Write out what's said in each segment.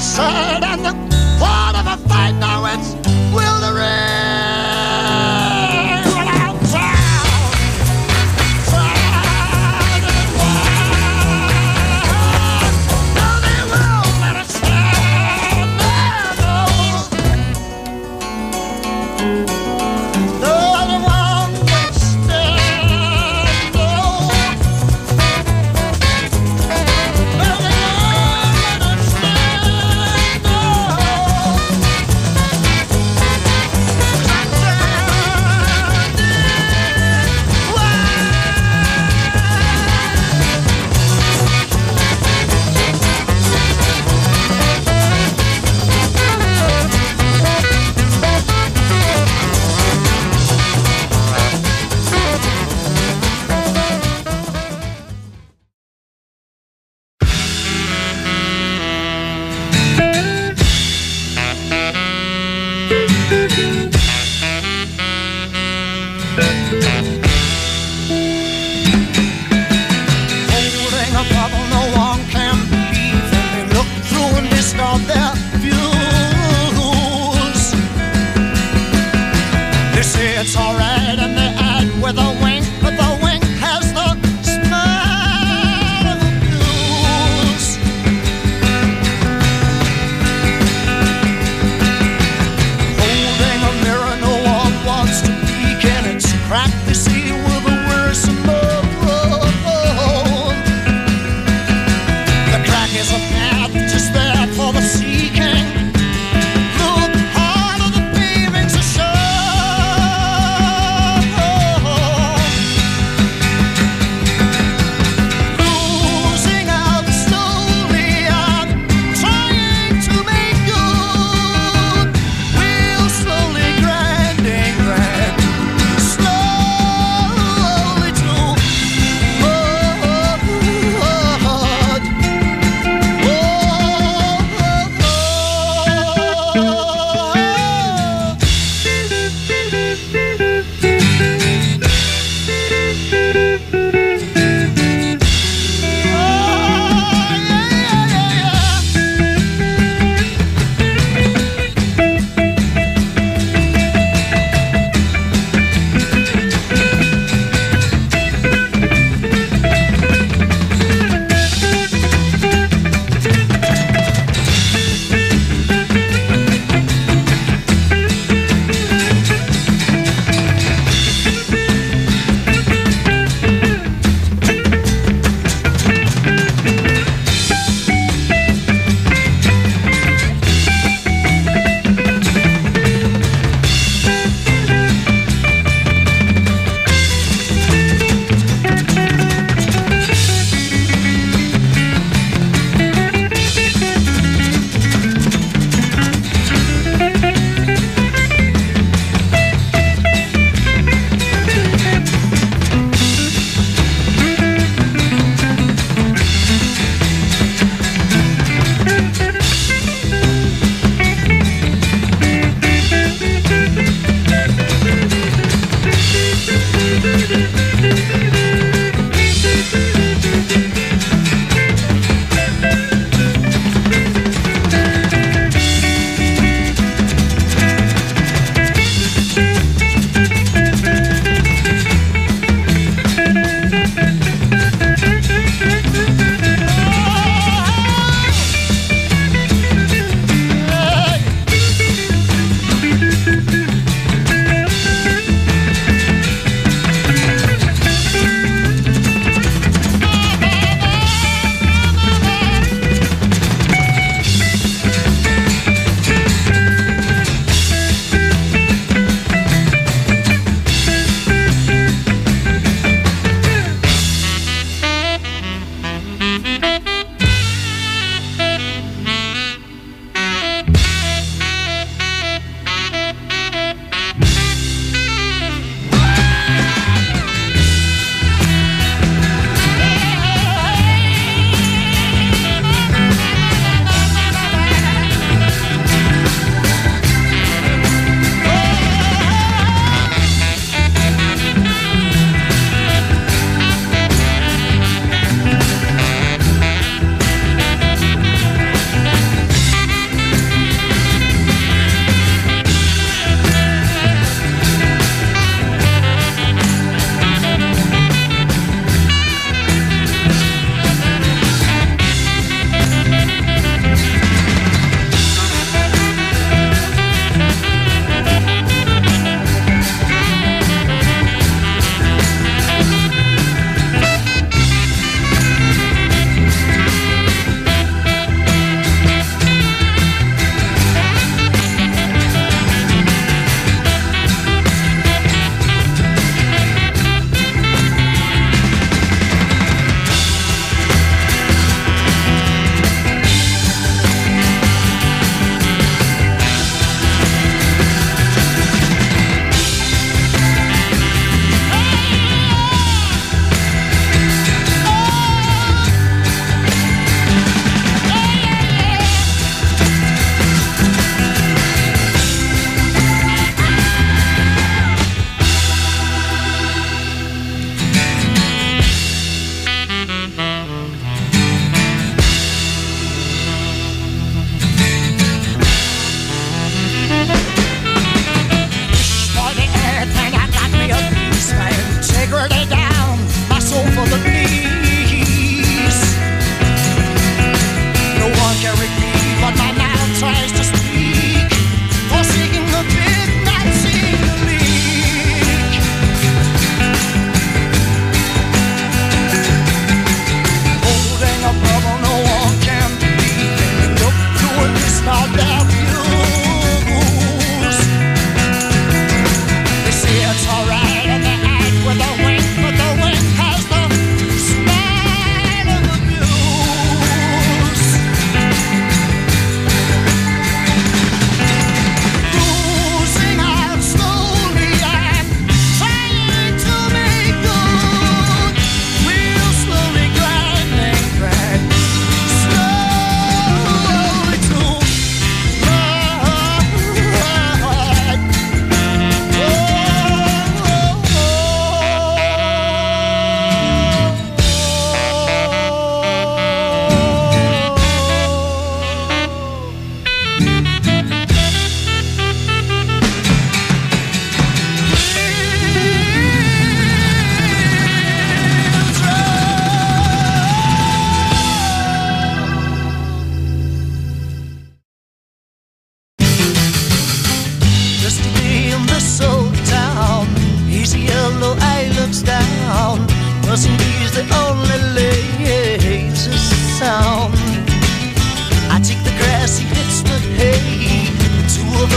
inside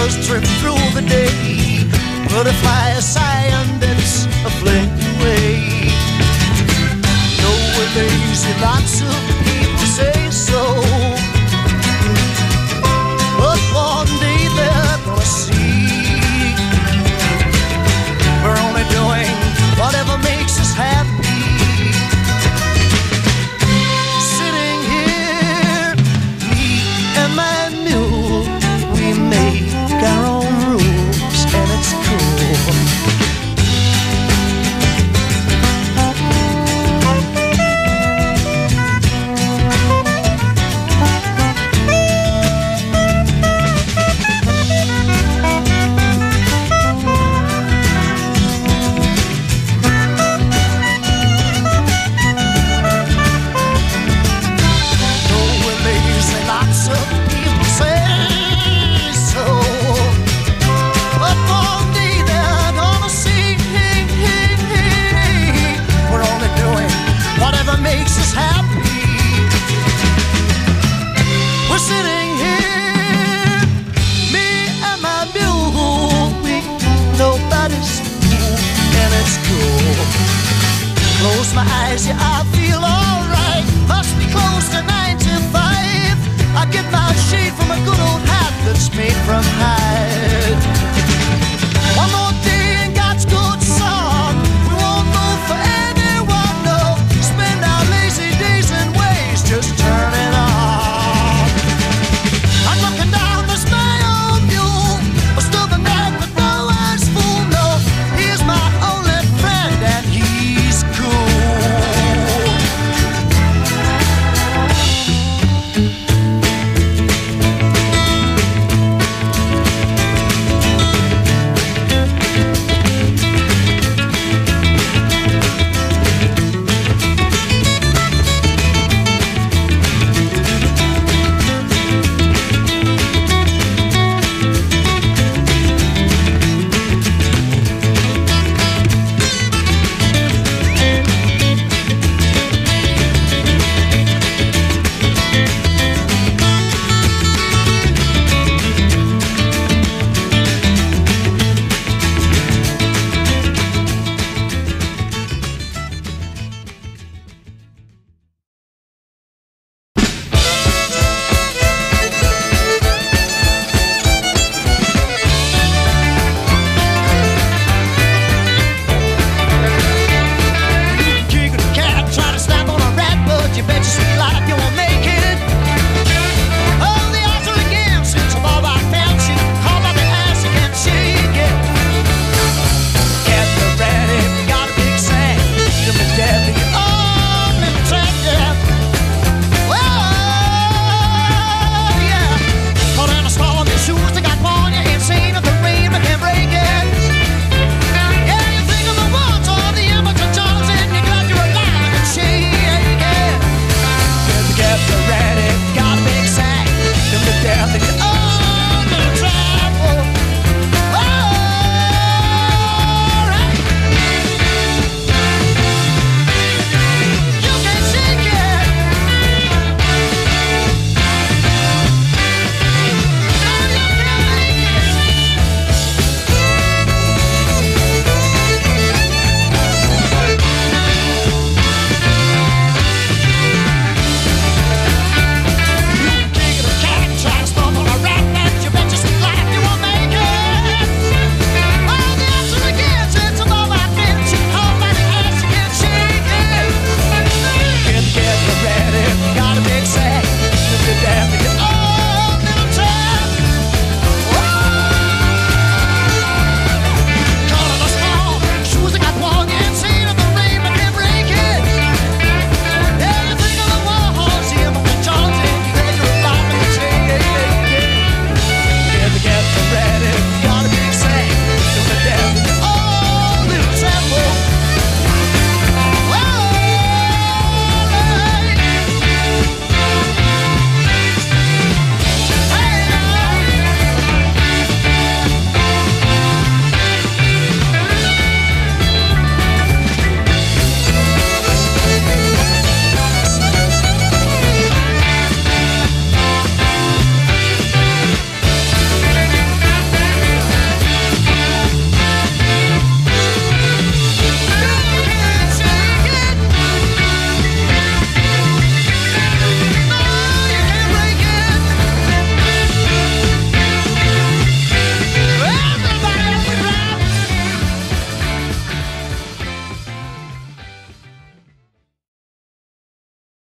stars trip through the day. Butterfly sign that's a flame away. No lazy easy, lots of body's and it's cool. Close my eyes, yeah, I feel alright. Must be close to nine to five. I get my shade from a good old hat that's made from hide.